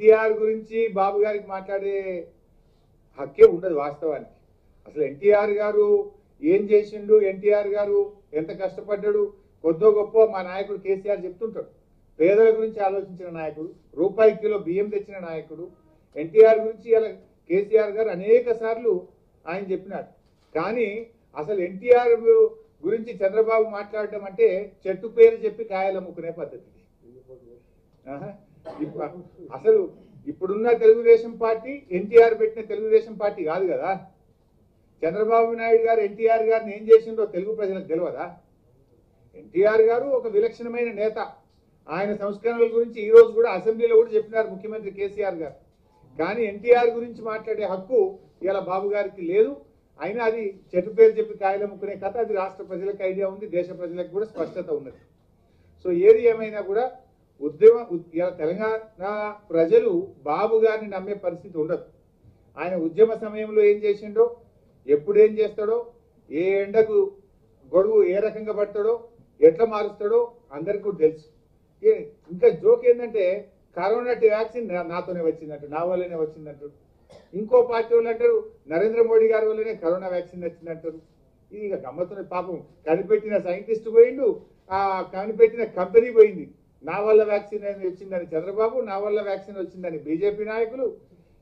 ఎన్టీఆర్ గురించి బాబు గారికి మాట్లాడే హక్కే ఉండదు వాస్తవానికి. అసలు ఎన్టీఆర్ గారు ఏం చేసిండు ఎన్టీఆర్ గారు ఎంత కష్టపడ్డాడు కొద్దో గొప్ప మా నాయకుడు కేసీఆర్ చెప్తుంటాడు. పేదల గురించి ఆలోచించిన నాయకుడు రూపాయి కిలో బియ్యం తెచ్చిన నాయకుడు ఎన్టీఆర్ గురించి ఇలా కేసీఆర్ గారు అనేక సార్లు ఆయన చెప్పినారు కానీ అసలు ఎన్టీఆర్ గురించి చంద్రబాబు మాట్లాడడం అంటే చెట్టు పేరు చెప్పి కాయలు అమ్ముకునే పద్ధతి అసలు ఇప్పుడున్న తెలుగుదేశం పార్టీ ఎన్టీఆర్ పెట్టిన తెలుగుదేశం పార్టీ కాదు కదా? చంద్రబాబు నాయుడు గారు ఎన్టీఆర్ గారిని ఏం చేసిందో తెలుగు ప్రజలకు తెలియదా? ఎన్టీఆర్ గారు ఒక విలక్షణమైన నేత. ఆయన సంస్కరణల గురించి ఈ రోజు కూడా అసెంబ్లీలో కూడా చెప్పినారు ముఖ్యమంత్రి కేసీఆర్ గారు. కానీ ఎన్టీఆర్ గురించి మాట్లాడే హక్కు ఇలా బాబు గారికి లేదు. అయినా అది చెట్టు పేరు చెప్పి కాయలమ్ముకునే కథ. అది రాష్ట్ర ప్రజలకు ఐడియా ఉంది దేశ ప్రజలకు కూడా స్పష్టత ఉన్నది. సో ఏది ఏమైనా కూడా ఉద్యమ ఇలా తెలంగాణ ప్రజలు బాబు గారిని నమ్మే పరిస్థితి ఉండదు. ఆయన ఉద్యమ సమయంలో ఏం చేసిండో ఎప్పుడు ఏం చేస్తాడో ఏ ఎండకు గొడుగు ఏ రకంగా పడతాడో ఎట్లా మారుస్తాడో అందరికీ కూడా తెలుసు. ఏ- ఇంకా జోక్ ఏంటంటే కరోనా వ్యాక్సిన్ నాతోనే వచ్చిందంట నా వల్లనే వచ్చిందంటారు ఇంకో పార్టీ వాళ్ళు అంటారు నరేంద్ర మోడీ గారి వల్లనే కరోనా వ్యాక్సిన్ వచ్చిందంటారు. ఇది ఇక గమ్మత్తున్న పాపం కనిపెట్టిన సైంటిస్ట్ పోయిండు ఆ కనిపెట్టిన కంపెనీ పోయింది. నా వల్ల వ్యాక్సిన్ అనేది వచ్చిందని చంద్రబాబు నా వల్ల వ్యాక్సిన్ వచ్చిందని బీజేపీ నాయకులు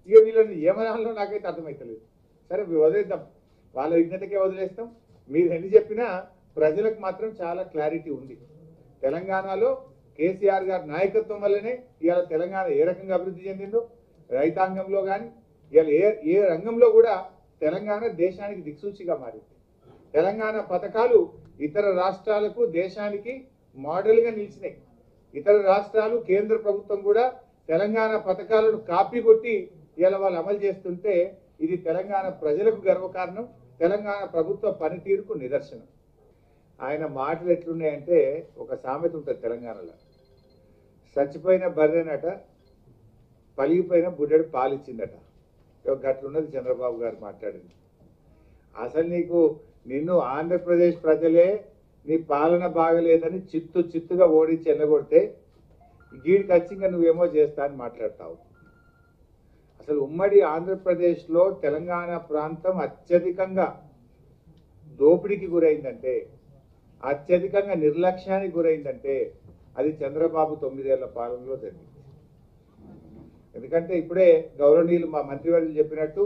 ఇక వీళ్ళని ఏమనాలో నాకైతే అర్థమవుతలేదు సరే వదిలేద్దాం. వాళ్ళ విజ్ఞతకే వదిలేస్తాం. మీరు ఎన్ని చెప్పినా ప్రజలకు మాత్రం చాలా క్లారిటీ ఉంది. తెలంగాణలో కేసీఆర్ గారి నాయకత్వం వల్లనే ఇవాళ తెలంగాణ ఏ రకంగా అభివృద్ధి చెందిందో రైతాంగంలో కానీ ఇవాళ ఏ ఏ రంగంలో కూడా తెలంగాణ దేశానికి దిక్సూచిగా మారింది. తెలంగాణ పథకాలు ఇతర రాష్ట్రాలకు దేశానికి మోడల్గా నిలిచినాయి. ఇతర రాష్ట్రాలు కేంద్ర ప్రభుత్వం కూడా తెలంగాణ పథకాలను కాపీ కొట్టి ఇలా వాళ్ళు అమలు చేస్తుంటే ఇది తెలంగాణ ప్రజలకు గర్వకారణం తెలంగాణ ప్రభుత్వ పనితీరుకు నిదర్శనం. ఆయన మాటలు ఎట్లున్నాయంటే ఒక సామెత ఉంటుంది తెలంగాణలో. చచ్చిపోయిన బర్రెనట పలిగిపోయిన బుడ్డడు పాలిచ్చిందట. గట్లున్నది చంద్రబాబు గారు మాట్లాడింది. అసలు నీకు నిన్ను ఆంధ్రప్రదేశ్ ప్రజలే నీ పాలన బాగలేదని చిత్తు చిత్తుగా ఓడించి ఎల్లగొడితే గీడికి వచ్చి ఇంకా నువ్వేమో చేస్తా అని మాట్లాడతావు. అసలు ఉమ్మడి ఆంధ్రప్రదేశ్లో తెలంగాణ ప్రాంతం అత్యధికంగా దోపిడీకి గురైందంటే అత్యధికంగా నిర్లక్ష్యానికి గురైందంటే అది చంద్రబాబు తొమ్మిదేళ్ళ పాలనలో జరిగింది. ఎందుకంటే ఇప్పుడే గౌరవనీయులు మా మంత్రివర్యులు చెప్పినట్టు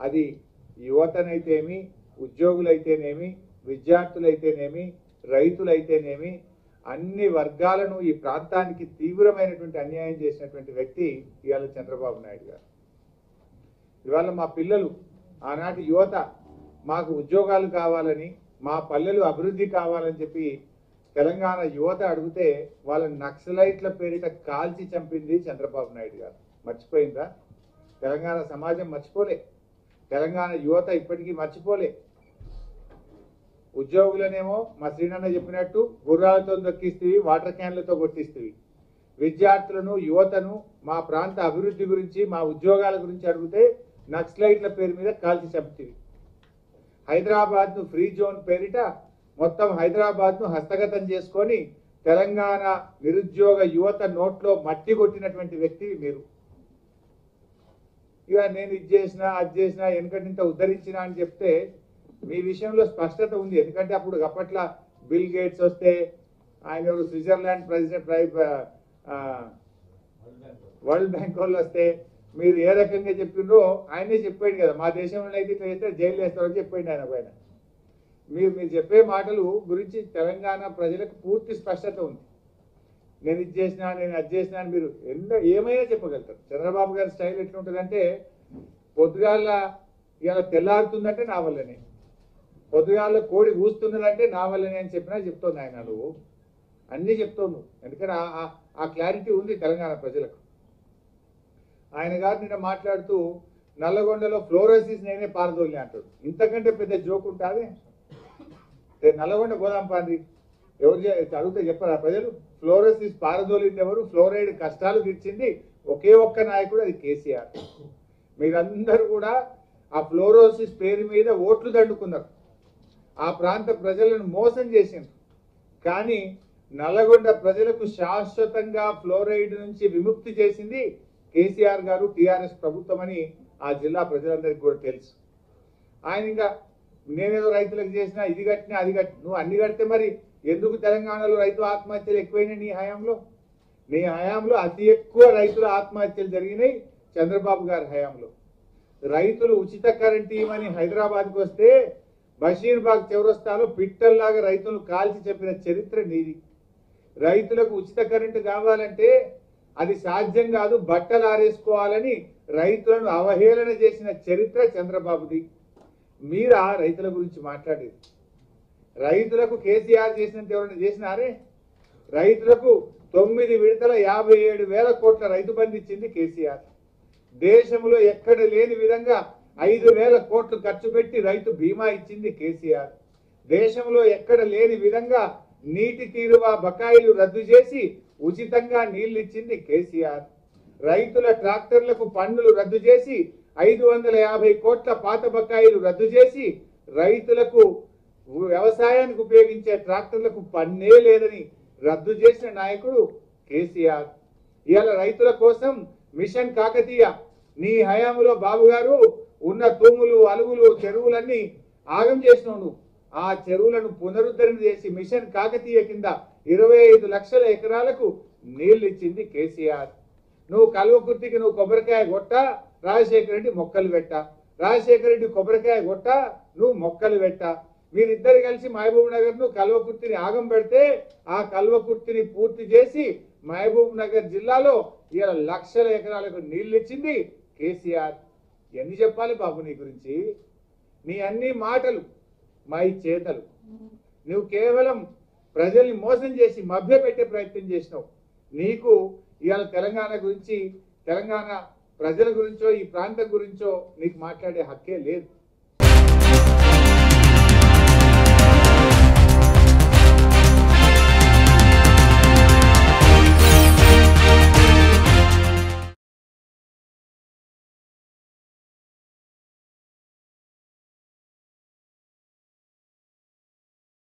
అది యువతనైతేమి ఉద్యోగులైతేనేమి విద్యార్థులైతేనేమి రైతులైతేనేమి అన్ని వర్గాలను ఈ ప్రాంతానికి తీవ్రమైనటువంటి అన్యాయం చేసినటువంటి వ్యక్తి ఇవాళ చంద్రబాబు నాయుడు గారు. ఇవాళ మా పిల్లలు ఆనాటి యువత మాకు ఉద్యోగాలు కావాలని మా పల్లెలు అభివృద్ధి కావాలని చెప్పి తెలంగాణ యువత అడిగితే వాళ్ళ నక్సలైట్ల పేరిట కాల్చి చంపింది చంద్రబాబు నాయుడు గారు. మర్చిపోయిందా? తెలంగాణ సమాజం మర్చిపోలే. తెలంగాణ యువత ఇప్పటికీ మర్చిపోలే. ఉద్యోగులనేమో మా శ్రీనన్న చెప్పినట్టు గుర్రాలతో దొక్కిస్తేవి వాటర్ క్యాన్లతో కొట్టిస్తేవి. విద్యార్థులను యువతను మా ప్రాంత అభివృద్ధి గురించి మా ఉద్యోగాల గురించి అడిగితే నక్సలైట్ల పేరు మీద కాల్చి చంపుతీవి. హైదరాబాద్ను ఫ్రీ జోన్ పేరిట మొత్తం హైదరాబాద్ను హస్తగతం చేసుకొని తెలంగాణ నిరుద్యోగ యువత నోట్లో మట్టి కొట్టినటువంటి వ్యక్తి మీరు. ఇక నేను ఇది చేసిన అది చేసిన వెనుకటింత ఉద్ధరించిన అని చెప్తే మీ విషయంలో స్పష్టత ఉంది. ఎందుకంటే అప్పుడు అప్పట్లో బిల్ గేట్స్ వస్తే ఆయన స్విట్జర్లాండ్ ప్రెసిడెంట్ వరల్డ్ బ్యాంక్ వాళ్ళు వస్తే మీరు ఏ రకంగా చెప్పిండ్రో ఆయనే చెప్పాడు కదా. మా దేశంలో అయితే ఇట్లా చేస్తే జైలు వేస్తారని చెప్పాడు ఆయన పైన. మీరు మీరు చెప్పే మాటలు గురించి తెలంగాణ ప్రజలకు పూర్తి స్పష్టత ఉంది. నేను ఇది చేసినా నేను అది చేసినా అని మీరు ఎన్నో ఏమైనా చెప్పగలుగుతారు. చంద్రబాబు గారి స్టైల్ ఎట్లుంటుందంటే పొద్దుగాల ఇలా తెల్లారుతుందంటే నా వల్లనే. పొద్దుగాల కోడి కూస్తున్నదంటే నా వల్లనే అని చెప్పినా చెప్తోంది ఆయన నువ్వు. అన్నీ చెప్తావు నువ్వు. ఎందుకంటే ఆ- ఆ- క్లారిటీ ఉంది తెలంగాణ ప్రజలకు. ఆయన గారు నిన్న మాట్లాడుతూ నల్లగొండలో ఫ్లోరోసిస్ నేనే పారదోలి అంటాడు. ఇంతకంటే పెద్ద జోక్ ఉంటుంది? నల్లగొండ గోదాం పాండ్రి ఎవరు అడిగితే చెప్పరా ప్రజలు? ఫ్లోరోసిస్ పారదోలింది ఎవరు? ఫ్లోరైడ్ కష్టాలు తీర్చింది ఒకే ఒక్క నాయకుడు అది కేసీఆర్. మీరందరూ కూడా ఆ ఫ్లోరోసిస్ పేరు మీద ఓట్లు దండుకున్నారు. ఆ ప్రాంత ప్రజలను మోసం చేసిండ్రు. కానీ నల్లగొండ ప్రజలకు శాశ్వతంగా ఫ్లోరైడ్ నుంచి విముక్తి చేసింది కేసీఆర్ గారు టీఆర్ఎస్ ప్రభుత్వం అని ఆ జిల్లా ప్రజలందరికీ కూడా తెలుసు. ఆయన ఇంకా నేనేదో రైతులకు చేసినా ఇది కట్టినా అది కట్టి నువ్వు అన్ని కడితే మరి ఎందుకు తెలంగాణలో రైతు ఆత్మహత్యలు ఎక్కువైనాయి నీ హయాంలో? నీ హయాంలో అతి ఎక్కువ రైతుల ఆత్మహత్యలు జరిగినాయి చంద్రబాబు గారి హయాంలో. రైతులు ఉచిత కరెంట్ ఇవ్వమని హైదరాబాద్కి వస్తే బషీర్బాగ్ చౌరస్తాలో పిట్టల్లాగా రైతులు కాల్చి చెప్పిన చరిత్ర నీది. రైతులకు ఉచిత కరెంటు కావాలంటే అది సాధ్యం కాదు బట్టలు ఆరేసుకోవాలని రైతులను అవహేళన చేసిన చరిత్ర చంద్రబాబుది. మీరా రైతుల గురించి మాట్లాడేది? రైతులకు కేసీఆర్ చేసినంత ఎవరైనా చేసినారే? రైతులకు తొమ్మిది విడతల యాభై ఏడు వేల కోట్ల రైతు బంధించింది కేసీఆర్. దేశంలో ఎక్కడ లేని విధంగా ఐదు వేల కోట్లు ఖర్చు పెట్టి రైతు బీమా ఇచ్చింది కేసీఆర్. దేశంలో ఎక్కడ లేని విధంగా నీటి తీరువా బకాయిలు రద్దు చేసి ఉచితంగా నీళ్ళు ఇచ్చింది కేసీఆర్. రైతుల ట్రాక్టర్లకు పన్నులు రద్దు చేసి ఐదు వందల యాభై కోట్ల పాత బకాయిలు రద్దు చేసి రైతులకు వ్యవసాయానికి ఉపయోగించే ట్రాక్టర్లకు పన్నే లేదని రద్దు చేసిన నాయకుడు కేసీఆర్. ఇవాళ రైతుల కోసం మిషన్ కాకతీయ. నీ హయాంలో బాబు గారు ఉన్న తూములు అలుగులు చెరువులన్నీ ఆగం చేసినావు నువ్వు ఆ చెరువులను పునరుద్ధరణ చేసి మిషన్ కాకతీయ కింద ఇరవై ఐదు లక్షల ఎకరాలకు నీళ్ళు ఇచ్చింది కేసీఆర్. నువ్వు కల్వకుర్తికి నువ్వు కొబ్బరికాయ కొట్ట రాజశేఖర రెడ్డి మొక్కలు పెట్ట. రాజశేఖర రెడ్డి కొబ్బరికాయ కొట్ట నువ్వు మొక్కలు పెట్ట. మీరిద్దరు కలిసి మహబూబ్ నగర్ను కల్వకుర్తిని ఆగం పెడితే ఆ కల్వకుర్తిని పూర్తి చేసి మహబూబ్ నగర్ జిల్లాలో ఇలా లక్షల ఎకరాలకు నీళ్ళు ఇచ్చింది కేసీఆర్. ఎన్ని చెప్పాలి బాబు నీ గురించి? నీ అన్ని మాటలు మై చేతలు. నువ్వు కేవలం ప్రజల్ని మోసం చేసి మభ్యపెట్టే ప్రయత్నం చేసినావు. నీకు ఇవాళ తెలంగాణ గురించి తెలంగాణ ప్రజల గురించో ఈ ప్రాంతం గురించో నీకు మాట్లాడే హక్కే లేదు.